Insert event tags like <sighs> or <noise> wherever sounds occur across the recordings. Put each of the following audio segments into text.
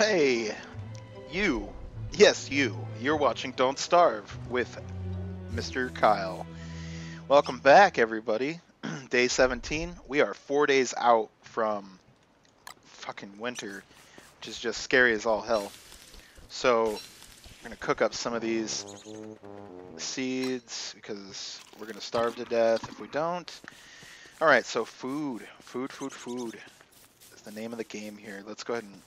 Hey, you. Yes, you. You're watching Don't Starve with Mr. Kyle. Welcome back, everybody. <clears throat> Day 17. We are four days out from fucking winter, which is just scary as all hell. So, we're going to cook up some of these seeds because we're going to starve to death if we don't. Alright, so food. Food, food, food is the name of the game here. Let's go ahead and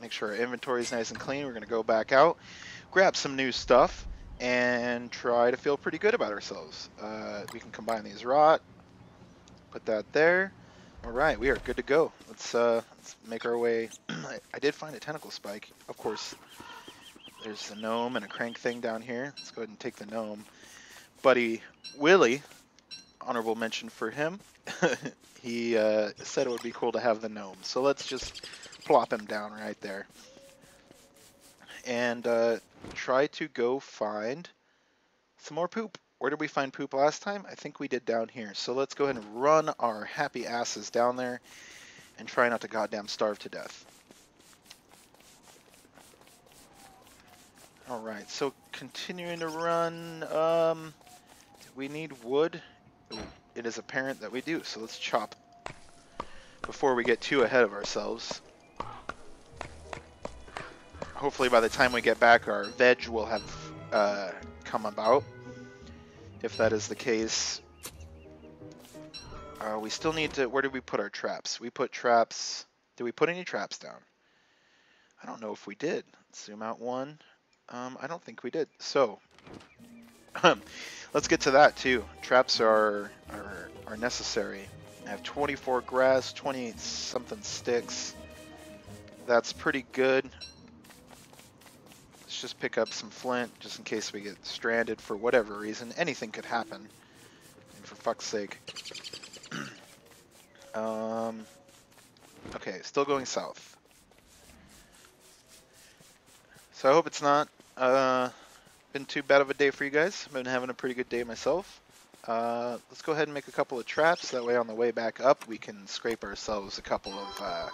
make sure our inventory is nice and clean. We're going to go back out, grab some new stuff, and try to feel pretty good about ourselves. Uh, we can combine these rot, put that there. All right, we are good to go. Let's, uh, let's make our way. <clears throat> I, did find a tentacle spike, of course. There's the gnome and a crank thing down here. Let's go ahead and take the gnome. Buddy Willie, honorable mention for him. <laughs> he uh, said it would be cool to have the gnome. So let's just plop him down right there. And uh, try to go find some more poop. Where did we find poop last time? I think we did down here. So let's go ahead and run our happy asses down there and try not to goddamn starve to death. Alright, so continuing to run, um, we need wood. It is apparent that we do, so let's chop before we get too ahead of ourselves. Hopefully by the time we get back our veg will have uh, come about. If that is the case, uh, we still need to, where did we put our traps? We put traps, did we put any traps down? I don't know if we did. Zoom out one. Um, I don't think we did. So, <clears throat> let's get to that too. Traps are, are, are necessary. I have 24 grass, 28 something sticks. That's pretty good. Just pick up some flint just in case we get stranded for whatever reason. Anything could happen. And for fuck's sake. <clears throat> um, okay, still going south. So I hope it's not uh, been too bad of a day for you guys. I've been having a pretty good day myself. Uh, let's go ahead and make a couple of traps. That way on the way back up we can scrape ourselves a couple of... Uh,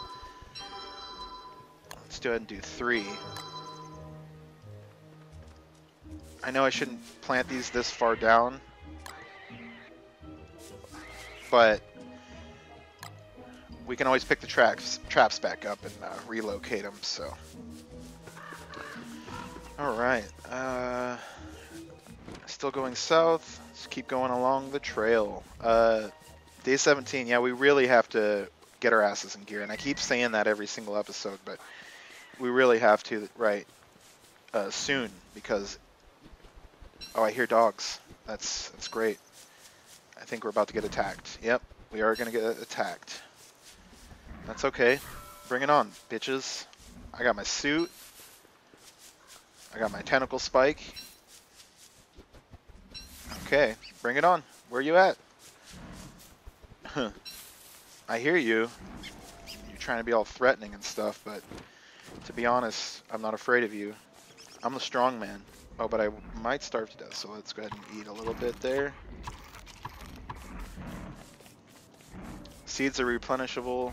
let's go ahead and do three. I know I shouldn't plant these this far down. But we can always pick the traps, traps back up and uh, relocate them, so... Alright, uh, still going south. Let's keep going along the trail. Uh, day 17, yeah, we really have to get our asses in gear. And I keep saying that every single episode, but we really have to, right, uh, soon. Because, oh, I hear dogs. That's, that's great. I think we're about to get attacked. Yep, we are to get attacked. That's okay. Bring it on, bitches. I got my suit. I got my tentacle spike. Okay, bring it on. Where you at? <laughs> I hear you. You're trying to be all threatening and stuff, but to be honest, I'm not afraid of you. I'm the strong man. Oh, but I might starve to death, so let's go ahead and eat a little bit there. Seeds are replenishable.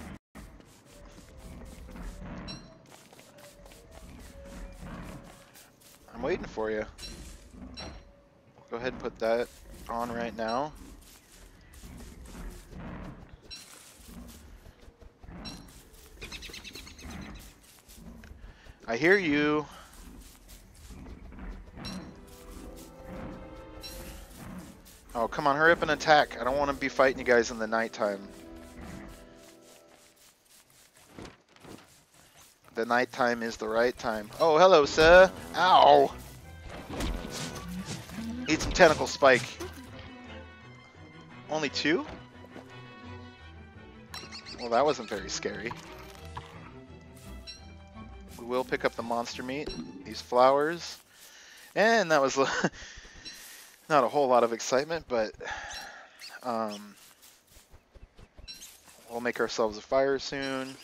I'm waiting for you. Go ahead and put that on right now. I hear you. Oh, come on, hurry up and attack. I don't want to be fighting you guys in the nighttime. The nighttime is the right time. Oh, hello, sir. Ow! Need some tentacle spike. Only two? Well, that wasn't very scary. We will pick up the monster meat, these flowers. And that was <laughs> not a whole lot of excitement, but um, we'll make ourselves a fire soon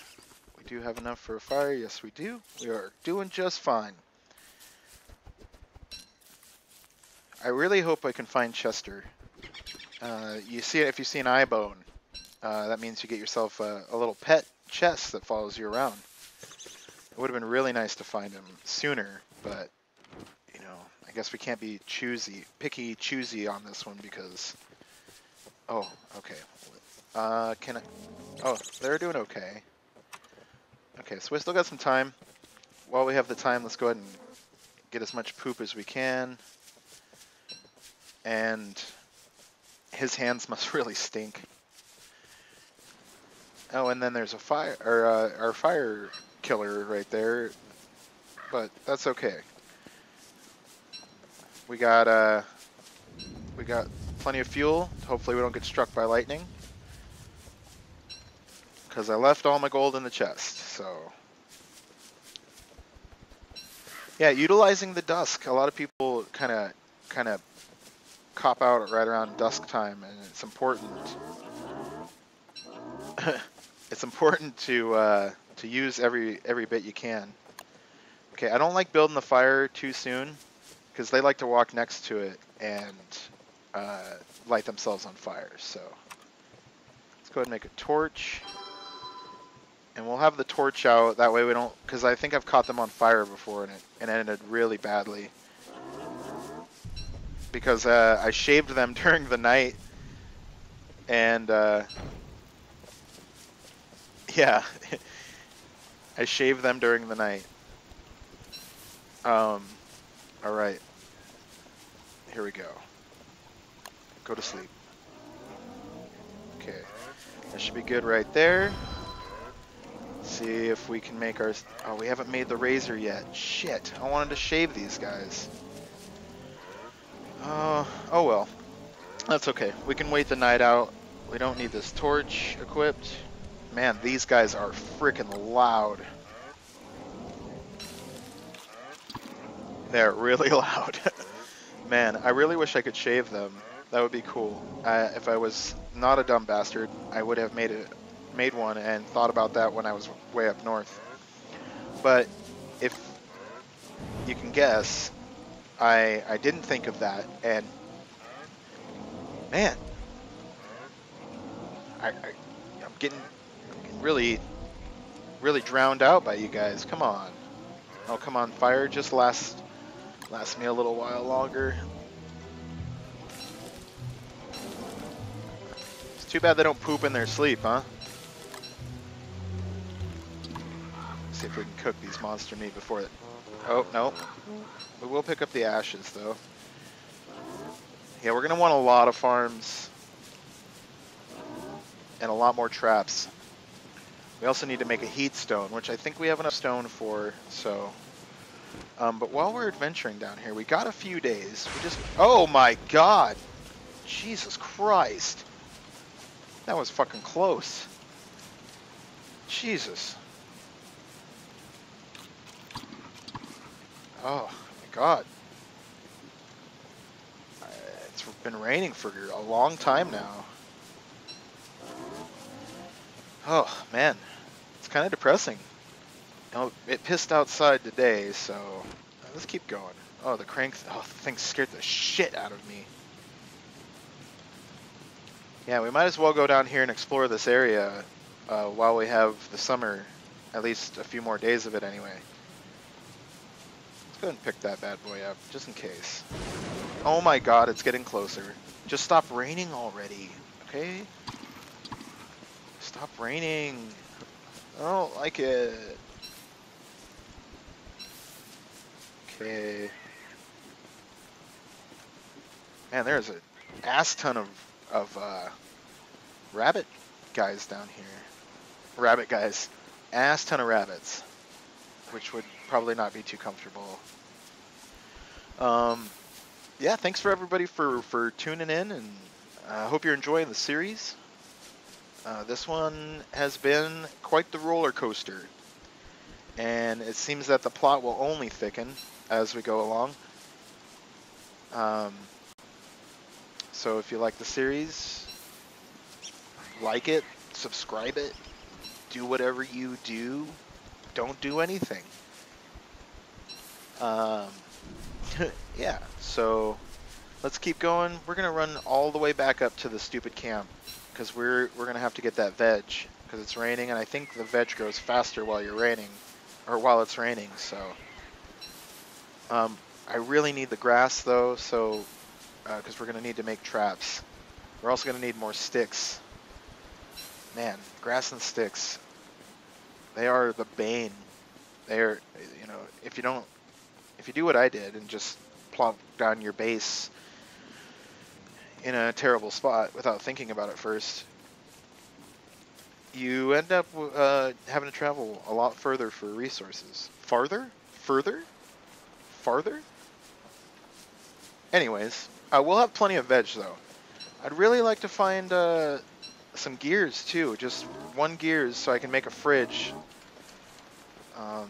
We do have enough for a fire. Yes, we do. We are doing just fine. I really hope I can find Chester. Uh, you see, if you see an eye bone, uh, that means you get yourself a, a, little pet chest that follows you around. It would have been really nice to find him sooner, but I guess we can't be choosy, picky, choosy on this one because. Oh, okay. Uh, can I? Oh, they're doing okay. Okay, so we still got some time. While we have the time, let's go ahead and get as much poop as we can. And his hands <laughs> must really stink. Oh, and then there's a fire, or uh, our fire killer right there, but that's okay. We got uh, we got plenty of fuel. Hopefully, we don't get struck by lightning, because I left all my gold in the chest. So, yeah, utilizing the dusk. A lot of people kind of kind of cop out right around dusk time, and it's important. <laughs> it's important to uh, to use every every bit you can. Okay, I don't like building the fire too soon because they like to walk next to it and uh, light themselves on fire. So let's go ahead and make a torch. And we'll have the torch out, that way we don't, because I think I've caught them on fire before and it, and ended really badly. Because uh, I shaved them <laughs> during the night and uh, yeah, <laughs> I shaved them during the night. Um, all right. Here we go. Go to sleep. Okay, that should be good right there. see if we can make our. Oh, we haven't made the razor yet. Shit! I wanted to shave these guys. Uh, oh well. That's okay. We can wait the night out. We don't need this torch equipped. Man, these guys are freaking loud. They're really <laughs> loud. Man, I really wish I could shave them. That would be cool. If I was not a dumb bastard, I would have made it, made one and thought about that when I was way up north. But if you can guess, I I didn't think of that, and man, I, I I'm getting really, really drowned out by you guys. Come on. Oh, come on. Fire just last, last me a little while longer. It's too bad they don't poop in their sleep, huh? Let's see if we can cook these monster meat before it. Oh, no. We will pick up the ashes, though. Yeah, we're going to want a lot of farms and a lot more traps. We also need to make a heat stone, which I think we have enough stone for, so... Um, but while we're adventuring down here, we got a few days. We just... Oh my god! Jesus Christ! That was fucking close. Jesus. Oh my god. It's been raining for a long time now. Oh, man. It's kind of depressing. You it pissed outside today, so let's keep going. Oh, the crank, oh, the thing scared the shit out of me. Yeah, we might as well go down here and explore this area uh, while we have the summer, at least a few more days of it anyway. Let's go and pick that bad boy up, just in case. Oh my god, it's getting closer. Just stop raining already, okay? Stop raining. I don't like it. Man, there's an ass ton of, of uh, rabbit guys down here. Rabbit guys. Ass ton of rabbits. Which would probably not be too comfortable. Um, yeah, thanks for everybody for, for tuning in, and I uh, hope you're enjoying the series. Uh, this one has been quite the roller coaster, and it seems that the plot will only thicken as we go along. Um, so if you like the series, like it, subscribe it, do whatever you do, don't do anything. Um, <laughs> yeah, so let's keep going. We're going to run all the way back up to the stupid camp because we're we're gonna have to get that veg because it's raining, and I think the veg grows faster while you're raining, or while it's raining. So um, I really need the grass though, so because uh, we're gonna need to make traps. We're also gonna need more sticks. Man, grass and sticks. They are the bane. They are, you know, if you don't, if you do what I did and just plop down your base in a terrible spot without thinking about it first, you end up uh, having to travel a lot further for resources. Farther? Further? Farther? Anyways, uh, we'll have plenty of veg though. I'd really like to find uh, some gears too, just one gears so I can make a fridge. Um,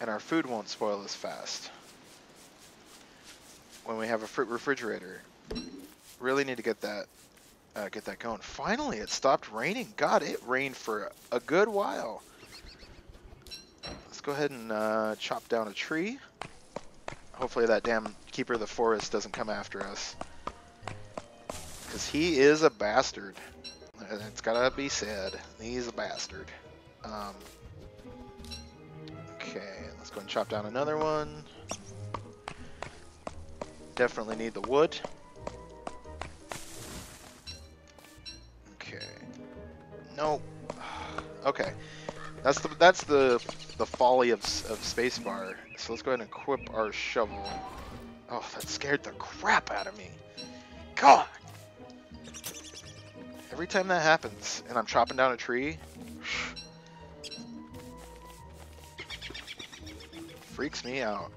and our food won't spoil as fast when we have a fruit refrigerator. Really need to get that uh, get that going. Finally, it stopped raining. God, it rained for a good while. Go ahead and uh, chop down a tree. Hopefully that damn keeper of the forest doesn't come after us. Because he is a bastard. It's gotta be said. He's a bastard. Um, okay, let's go and chop down another one. Definitely need the wood. Okay. No. <sighs> Okay. That's the that's the the folly of of spacebar. So let's go ahead and equip our shovel. Oh, that scared the crap out of me. God. Every time that happens, and I'm chopping down a tree, <sighs> freaks me out.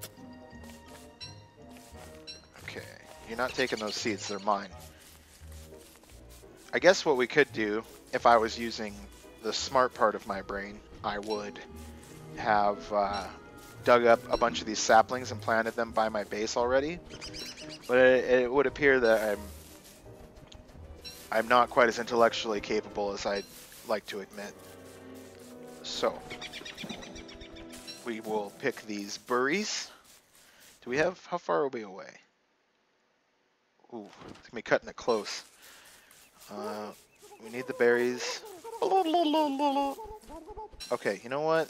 Okay, you're not taking those seeds; they're mine. I guess what we could do if I was using the smart part of my brain, I would have uh, dug up a bunch of these saplings and planted them by my base already. But it, it, would appear that I'm I'm not quite as intellectually capable as I'd like to admit. So we will pick these berries. Do we have how far are we away? Ooh, it's gonna be cutting it close. Uh, we need the berries. Okay, you know what?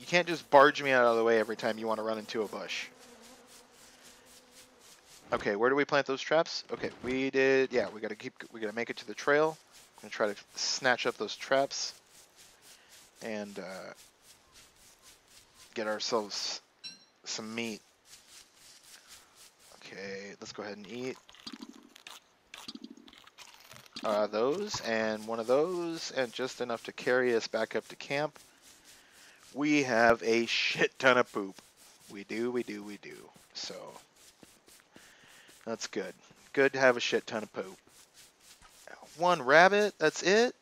You can't just barge me out of the way every time you want to run into a bush. Okay, where do we plant those traps? Okay, we did, yeah, we gotta keep, we gotta make it to the trail. I'm gonna try to snatch up those traps and uh, get ourselves some meat. Okay, let's go ahead and eat uh, those and one of those and just enough to carry us back up to camp. We have a shit ton of poop. We do, we do, we do. So that's good. Good to have a shit ton of poop. One rabbit, that's it?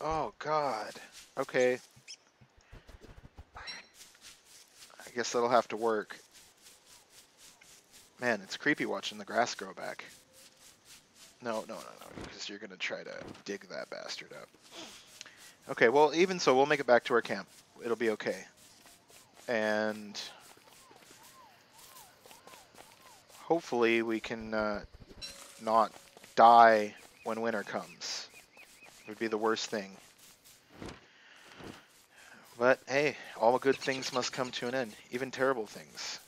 Oh god. Okay. I guess that'll have to work. Man, it's creepy watching the grass grow back. No, no, no, no, because you're going to try to dig that bastard up. Okay, well, even so, we'll make it back to our camp. It'll be okay. And hopefully we can uh, not die when winter comes. It would be the worst thing. But hey, all good things must come to an end, even terrible things.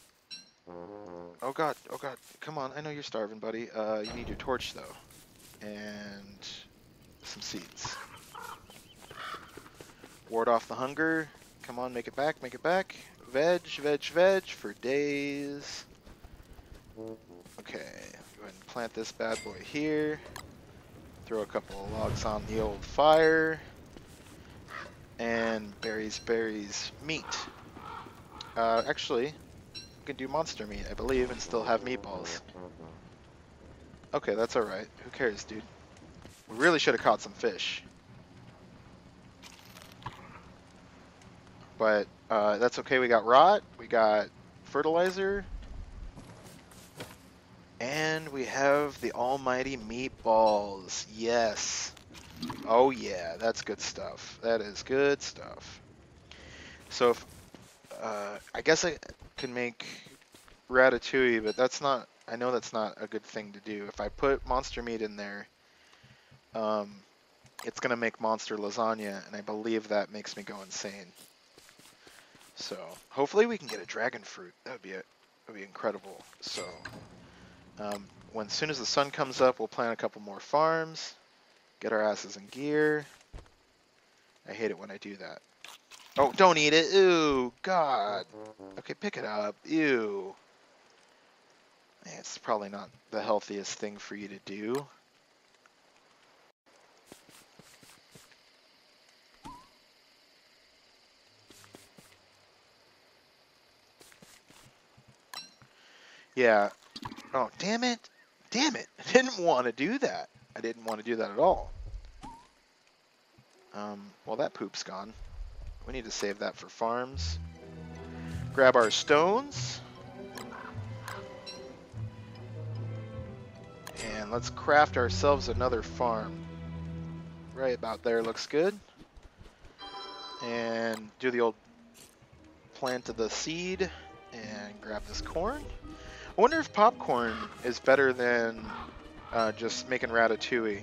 Oh god, oh god, come on, I know you're starving, buddy. Uh, you need your torch, though. And some seeds. Ward off the hunger. Come on, make it back, make it back. Veg, veg, veg for days. Okay, go ahead and plant this bad boy here. Throw a couple of logs on the old fire. And berries, berries, meat. Uh, actually, we can do monster meat, I believe, and still have meatballs. Okay, that's alright. Who cares, dude? We really should have caught some fish. But uh, that's okay. We got rot. We got fertilizer. And we have the almighty meatballs. Yes. Oh yeah, that's good stuff. That is good stuff. So if, uh, I guess I can make ratatouille, but that's not, I know that's not a good thing to do. If I put monster meat in there, um, it's going to make monster lasagna, and I believe that makes me go insane. So hopefully we can get a dragon fruit. That would be that would be incredible. So um, when as soon as the sun comes up, we'll plant a couple more farms, get our asses in gear. I hate it when I do that. Oh, don't eat it. Ew, God. Okay, pick it up. Ew. It's probably not the healthiest thing for you to do. Yeah. Oh, damn it. Damn it. I didn't want to do that. I didn't want to do that at all. Um, well, that poop's gone. We need to save that for farms. Grab our stones. And let's craft ourselves another farm. Right about there looks good. And do the old plant of the seed and grab this corn. I wonder if popcorn is better than uh, just making ratatouille.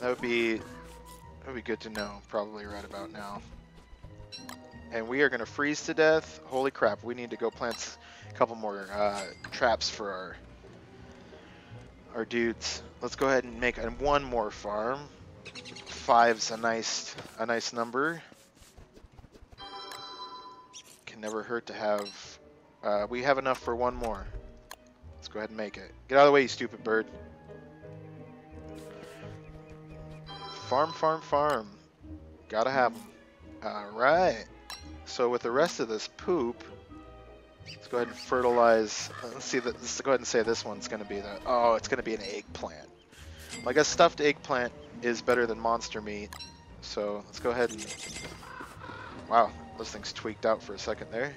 That would be that would be good to know, probably right about now. And we are going to freeze to death. Holy crap, we need to go plant a couple more uh, traps for our our dudes. Let's go ahead and make one more farm. Five's a nice a nice number. Can never hurt to have. Uh, we have enough for one more. Let's go ahead and make it. Get out of the way, you stupid bird. Farm, farm, farm. Gotta have them. Alright. So with the rest of this poop, let's go ahead and fertilize. Let's see. That, let's go ahead and say this one's going to be the. Oh, it's going to be an eggplant. Well, I guess stuffed eggplant is better than monster meat. So let's go ahead and. Wow, those things tweaked out for a second there.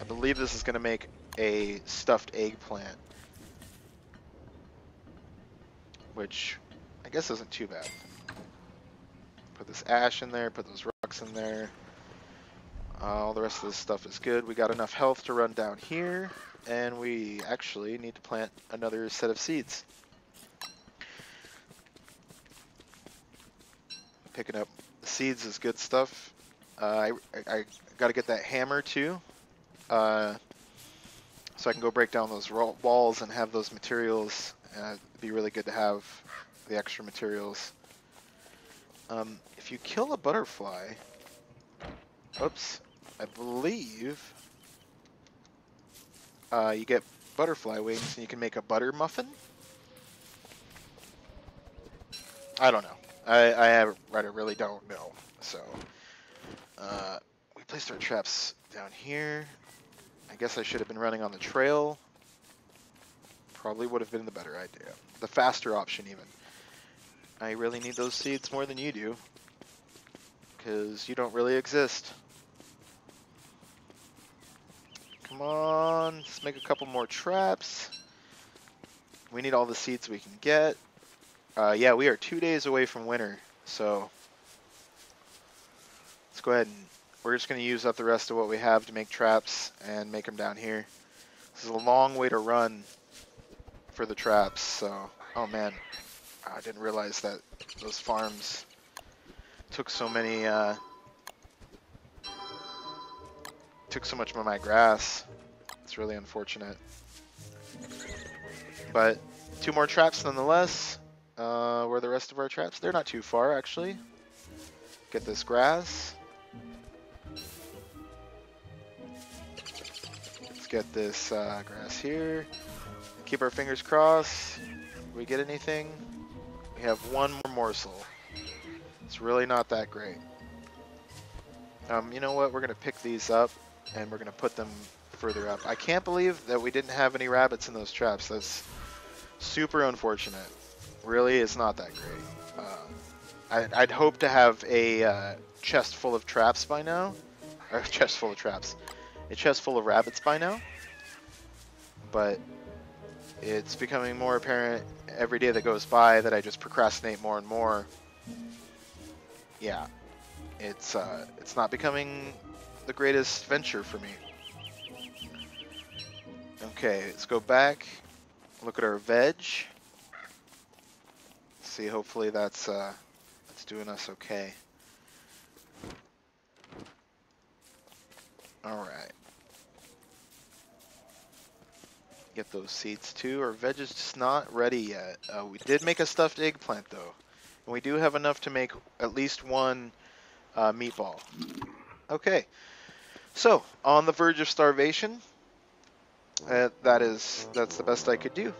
I believe this is going to make a stuffed eggplant. Which I guess isn't too bad. Put this ash in there, put those rocks in there. Uh, all the rest of this stuff is good. We got enough health to run down here, and we actually need to plant another set of seeds. Picking up seeds is good stuff. Uh, I, I, I got to get that hammer too, uh, so I can go break down those walls and have those materials. Uh, it'd be really good to have the extra materials. Um, if you kill a butterfly, oops, I believe uh, you get butterfly wings and you can make a butter muffin. I don't know. I, I, have, I really don't know. So, uh, we placed our traps down here. I guess I should have been running on the trail. Probably would have been the better idea. The faster option even. I really need those seeds more than you do. Because you don't really exist. Come on, let's make a couple more traps. We need all the seeds we can get. Uh, yeah, we are two days away from winter, so let's go ahead and we're just going to use up the rest of what we have to make traps and make them down here. This is a long way to run for the traps, so, oh man, I didn't realize that those farms took so many, uh, took so much of my grass. It's really unfortunate. But two more traps nonetheless. Uh, where the rest of our traps? They're not too far, actually. Get this grass. Get this uh, grass here. Keep our fingers crossed. we get anything? We have one more morsel. It's really not that great. Um, you know what? We're going to pick these up and we're going to put them further up. I can't believe that we didn't have any rabbits in those traps. That's super unfortunate. Really, it's not that great. Uh, I, would hope to have a uh, chest full of traps by now. <laughs> Or a chest full of traps. A chest full of rabbits by now. But it's becoming more apparent every day that goes by that I just procrastinate more and more. Yeah, it's uh, it's not becoming the greatest venture for me. Okay, let's go back, look at our veg. See, hopefully that's uh, that's doing us okay. All right. Get those seeds too. Our veg is just not ready yet. Uh, we did make a stuffed eggplant though. And we do have enough to make at least one uh, meatball. Okay. So, on the verge of starvation. Uh, that is, that's the best I could do.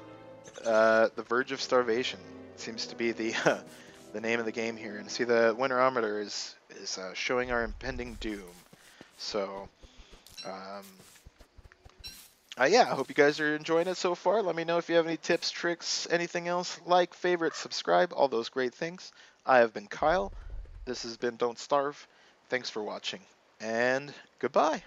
Uh, the verge of starvation seems to be the <laughs> the name of the game here. And see, the winterometer is is uh, showing our impending doom. So, um, uh, yeah, I hope you guys are enjoying it so far. Let me know if you have any tips, tricks, anything else. Like, favorite, subscribe, all those great things. I have been Kyle. This has been Don't Starve. Thanks for watching, and goodbye.